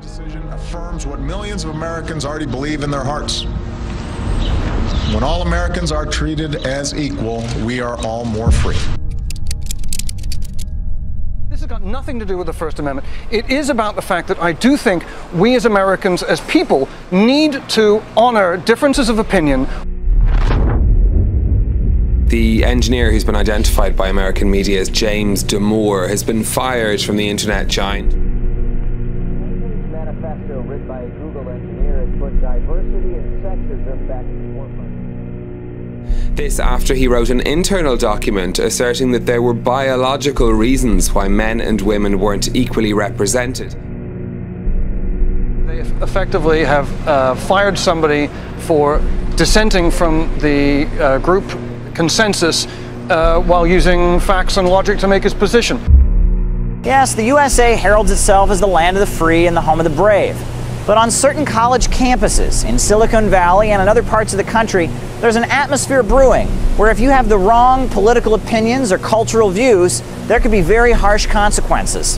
decision affirms what millions of Americans already believe in their hearts. When all Americans are treated as equal, we are all more free. This has got nothing to do with the First Amendment. It is about the fact that I do think we as Americans, as people, need to honor differences of opinion. The engineer who's been identified by American media as James Damore has been fired from the internet giant. This after he wrote an internal document asserting that there were biological reasons why men and women weren't equally represented. They effectively have uh, fired somebody for dissenting from the uh, group consensus uh, while using facts and logic to make his position. Yes, the USA heralds itself as the land of the free and the home of the brave. But on certain college campuses in Silicon Valley and in other parts of the country, there's an atmosphere brewing where if you have the wrong political opinions or cultural views, there could be very harsh consequences.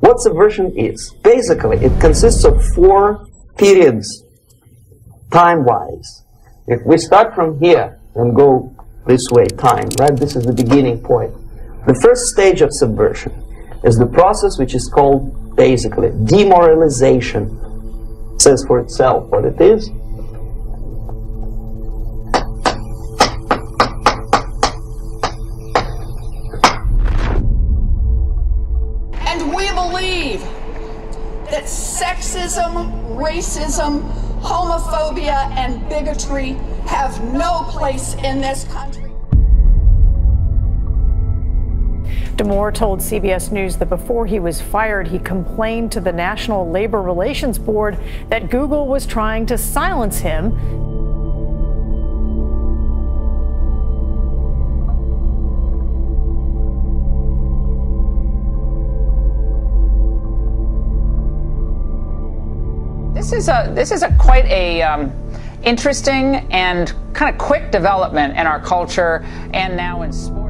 What subversion is? Basically, it consists of four periods, time-wise. If we start from here and go this way, time, right? This is the beginning point. The first stage of subversion is the process which is called, basically, demoralization. It says for itself what it is. And we believe that sexism, racism, homophobia, and bigotry have no place in this country. Damore told CBS News that before he was fired, he complained to the National Labor Relations Board that Google was trying to silence him. This is a this is a quite a um, interesting and kind of quick development in our culture and now in sporting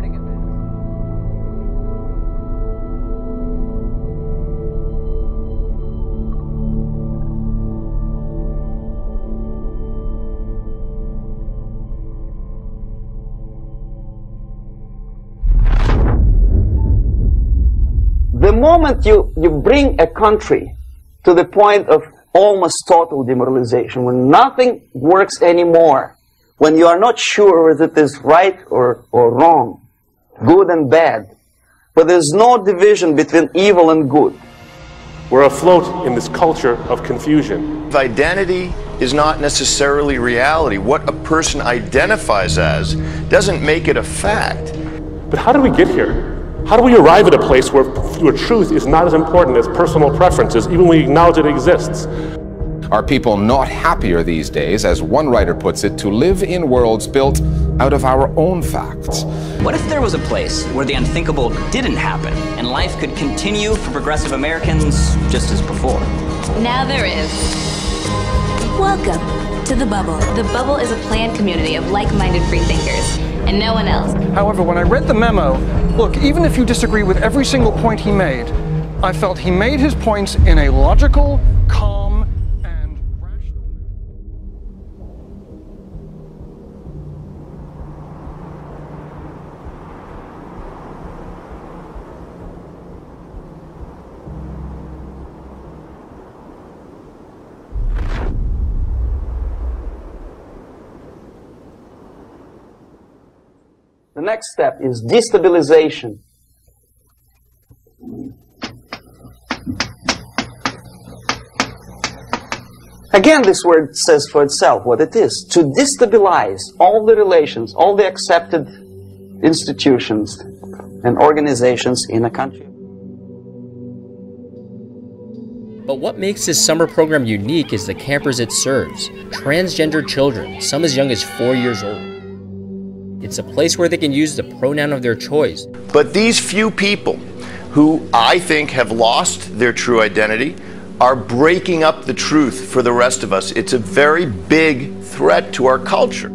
moment you, you bring a country to the point of almost total demoralization, when nothing works anymore, when you are not sure whether it is right or, or wrong, good and bad, but there's no division between evil and good. We're afloat in this culture of confusion. Identity is not necessarily reality. What a person identifies as doesn't make it a fact. But how did we get here? How do we arrive at a place where, where truth is not as important as personal preferences, even when we acknowledge it exists? Are people not happier these days, as one writer puts it, to live in worlds built out of our own facts? What if there was a place where the unthinkable didn't happen and life could continue for progressive Americans just as before? Now there is. Welcome to The Bubble. The Bubble is a planned community of like minded free thinkers, and no one else. However, when I read the memo, look, even if you disagree with every single point he made, I felt he made his points in a logical, The next step is destabilization. Again, this word says for itself what it is to destabilize all the relations, all the accepted institutions and organizations in a country. But what makes this summer program unique is the campers it serves transgender children, some as young as four years old. It's a place where they can use the pronoun of their choice. But these few people who I think have lost their true identity are breaking up the truth for the rest of us. It's a very big threat to our culture.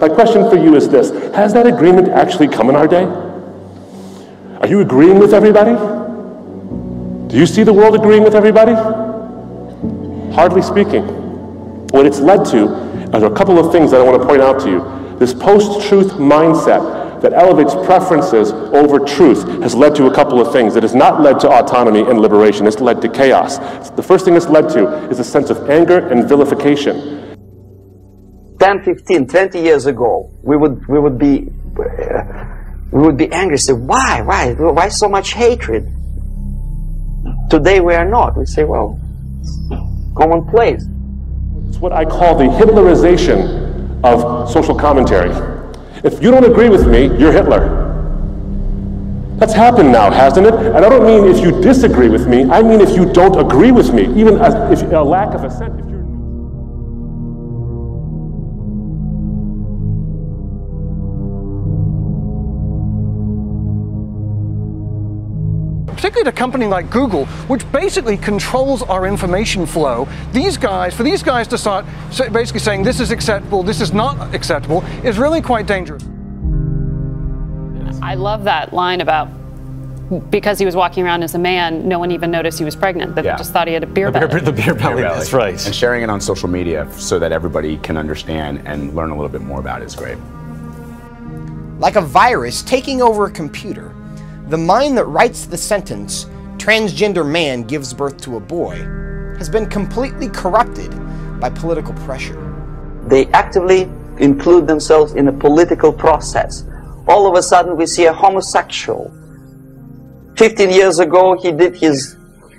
My question for you is this Has that agreement actually come in our day? Are you agreeing with everybody? Do you see the world agreeing with everybody? Hardly speaking. What it's led to are a couple of things that I want to point out to you. This post truth mindset that elevates preferences over truth has led to a couple of things. It has not led to autonomy and liberation, it's led to chaos. The first thing it's led to is a sense of anger and vilification. 10, 15, 20 years ago, we would, we would be, we would be angry, say, why, why, why so much hatred? Today we are not. We say, well, commonplace. What I call the Hitlerization of social commentary. If you don't agree with me, you're Hitler. That's happened now, hasn't it? And I don't mean if you disagree with me, I mean if you don't agree with me, even if a lack of assent. Particularly at a company like Google, which basically controls our information flow, these guys, for these guys to start basically saying this is acceptable, this is not acceptable, is really quite dangerous. I love that line about because he was walking around as a man, no one even noticed he was pregnant. They yeah. just thought he had a beer the belly. Beer, the beer belly, beer that's right. And sharing it on social media so that everybody can understand and learn a little bit more about it is great. Like a virus taking over a computer, the mind that writes the sentence, transgender man gives birth to a boy, has been completely corrupted by political pressure. They actively include themselves in a political process. All of a sudden, we see a homosexual. 15 years ago, he did his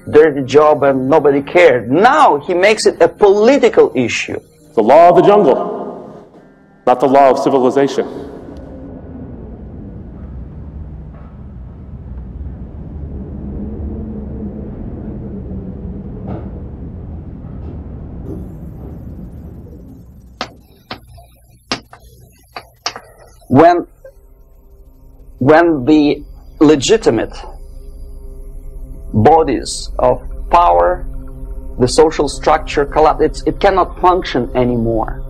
dirty job and nobody cared. Now he makes it a political issue. The law of the jungle, not the law of civilization. When when the legitimate bodies of power, the social structure collapse, it cannot function anymore.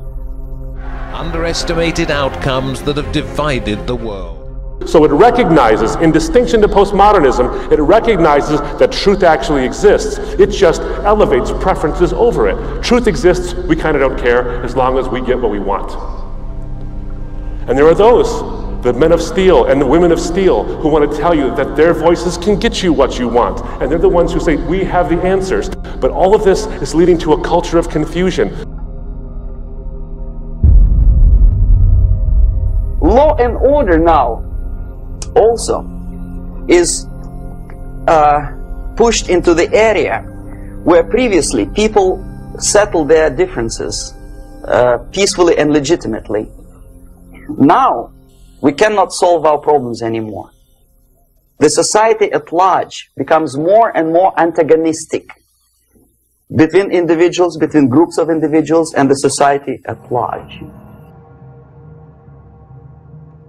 Underestimated outcomes that have divided the world. So it recognizes, in distinction to postmodernism, it recognizes that truth actually exists. It just elevates preferences over it. Truth exists, we kind of don't care as long as we get what we want. And there are those, the men of steel and the women of steel, who want to tell you that their voices can get you what you want. And they're the ones who say, we have the answers. But all of this is leading to a culture of confusion. Law and order now also is uh, pushed into the area where previously people settled their differences uh, peacefully and legitimately. Now, we cannot solve our problems anymore. The society at large becomes more and more antagonistic between individuals, between groups of individuals, and the society at large.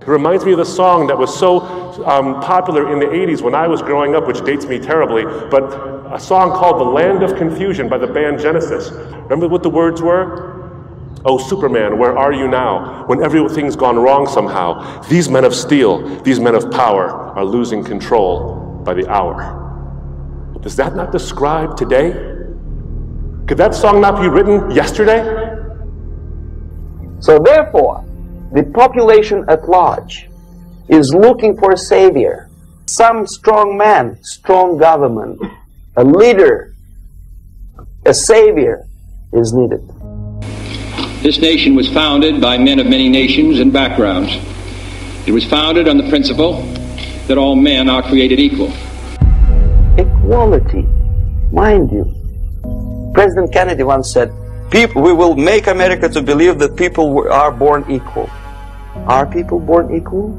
It reminds me of the song that was so um, popular in the 80s when I was growing up, which dates me terribly, but a song called The Land of Confusion by the band Genesis. Remember what the words were? Oh, Superman, where are you now? When everything's gone wrong somehow, these men of steel, these men of power, are losing control by the hour. Does that not describe today? Could that song not be written yesterday? So, therefore, the population at large is looking for a savior, some strong man, strong government, a leader, a savior is needed. This nation was founded by men of many nations and backgrounds. It was founded on the principle that all men are created equal. Equality, mind you. President Kennedy once said, people, we will make America to believe that people are born equal. Are people born equal?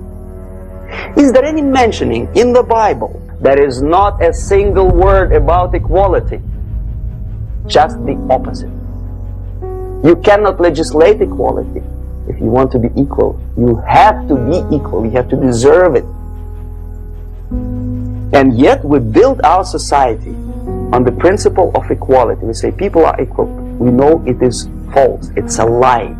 Is there any mentioning in the Bible there is not a single word about equality? Just the opposite. You cannot legislate equality. If you want to be equal, you have to be equal. You have to deserve it. And yet we build our society on the principle of equality. We say people are equal. We know it is false. It's a lie.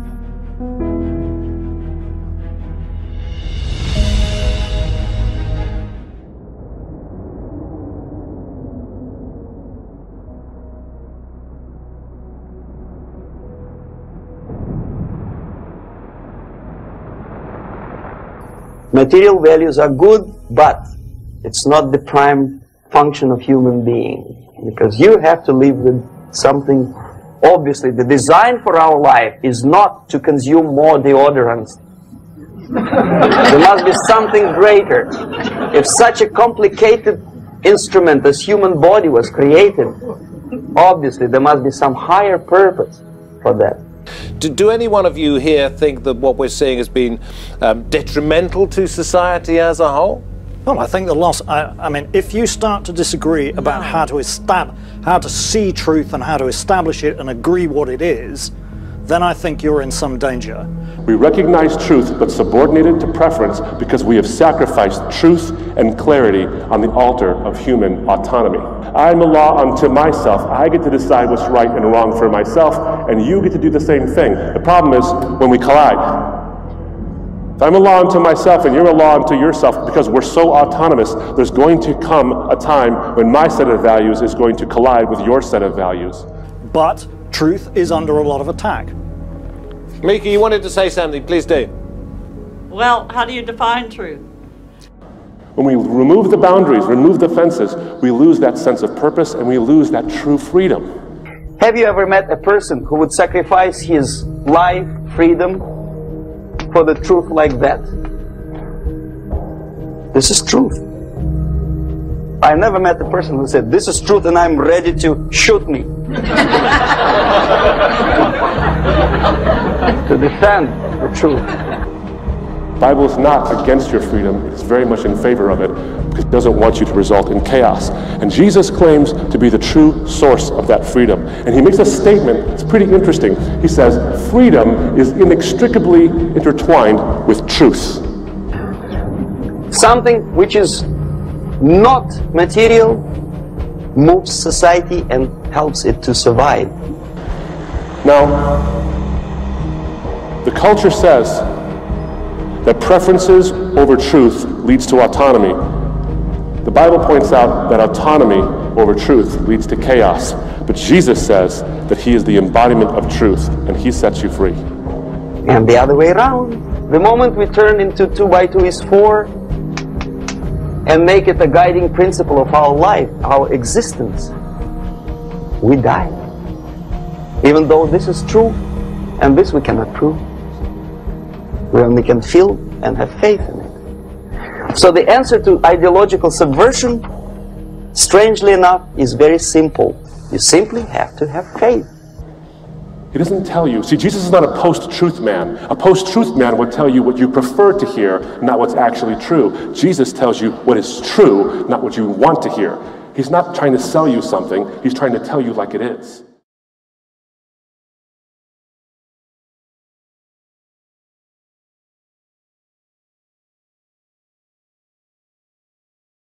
Material values are good, but it's not the prime function of human being. Because you have to live with something. Obviously, the design for our life is not to consume more deodorants. there must be something greater. If such a complicated instrument as human body was created, obviously there must be some higher purpose for that. Do, do any one of you here think that what we're seeing has been um, detrimental to society as a whole? Well, I think the loss. I, I, mean, if you start to disagree about how to establish, how to see truth and how to establish it and agree what it is, then I think you're in some danger. We recognize truth but subordinate it to preference because we have sacrificed truth and clarity on the altar of human autonomy. I'm a law unto myself. I get to decide what's right and wrong for myself, and you get to do the same thing. The problem is when we collide. If I'm a law unto myself and you're a law unto yourself because we're so autonomous, there's going to come a time when my set of values is going to collide with your set of values. But truth is under a lot of attack. Mika, you wanted to say something, please do. Well, how do you define truth? When we remove the boundaries, remove the fences, we lose that sense of purpose and we lose that true freedom. Have you ever met a person who would sacrifice his life, freedom, for the truth like that? This is truth. I never met a person who said, This is truth and I'm ready to shoot me. to defend the truth. Bible is not against your freedom, it's very much in favor of it because it doesn't want you to result in chaos. And Jesus claims to be the true source of that freedom. And he makes a statement that's pretty interesting. He says, Freedom is inextricably intertwined with truth. Something which is not material moves society and helps it to survive. Now, the culture says that preferences over truth leads to autonomy. The Bible points out that autonomy over truth leads to chaos. But Jesus says that he is the embodiment of truth and he sets you free. And the other way around. The moment we turn into 2 by 2 is 4 and make it a guiding principle of our life, our existence, we die. Even though this is true, and this we cannot prove. We only can feel and have faith in it. So the answer to ideological subversion, strangely enough, is very simple. You simply have to have faith. He doesn't tell you. See, Jesus is not a post truth man. A post truth man would tell you what you prefer to hear, not what's actually true. Jesus tells you what is true, not what you want to hear. He's not trying to sell you something, he's trying to tell you like it is.